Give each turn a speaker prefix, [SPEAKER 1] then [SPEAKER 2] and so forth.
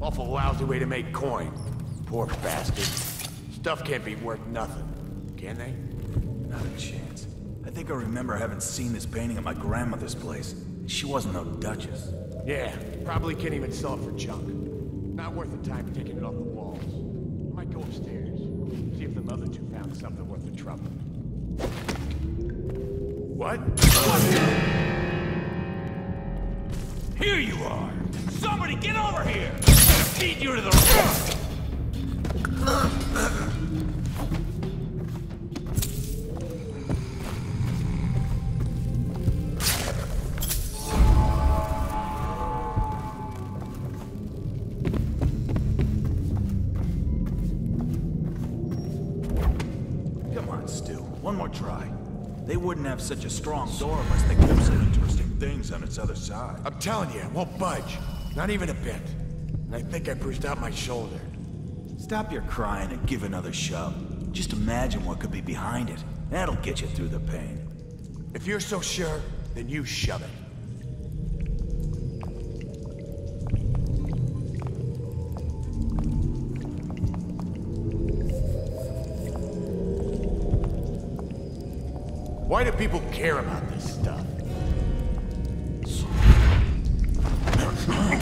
[SPEAKER 1] Awful lousy way to make coin. Poor bastard. Stuff can't be worth nothing, can they?
[SPEAKER 2] Not a chance. I think I remember having seen this painting at my grandmother's place. She wasn't no duchess.
[SPEAKER 1] Yeah, probably can't even sell it for junk. Not worth the time taking it off the walls. I might go upstairs, see if the mother two found something worth the trouble. What?
[SPEAKER 3] Here you are! Somebody get over here! I'm gonna feed you to the...
[SPEAKER 2] Come on, Stu. One more try. They wouldn't have such a strong door unless they kept some interesting things on its other side.
[SPEAKER 1] I'm telling you, it won't budge. Not even a bit. And I think I bruised out my shoulder.
[SPEAKER 2] Stop your crying and give another shove. Just imagine what could be behind it. That'll get you through the pain.
[SPEAKER 1] If you're so sure, then you shove it. Why do people care about this stuff?
[SPEAKER 3] Well, well.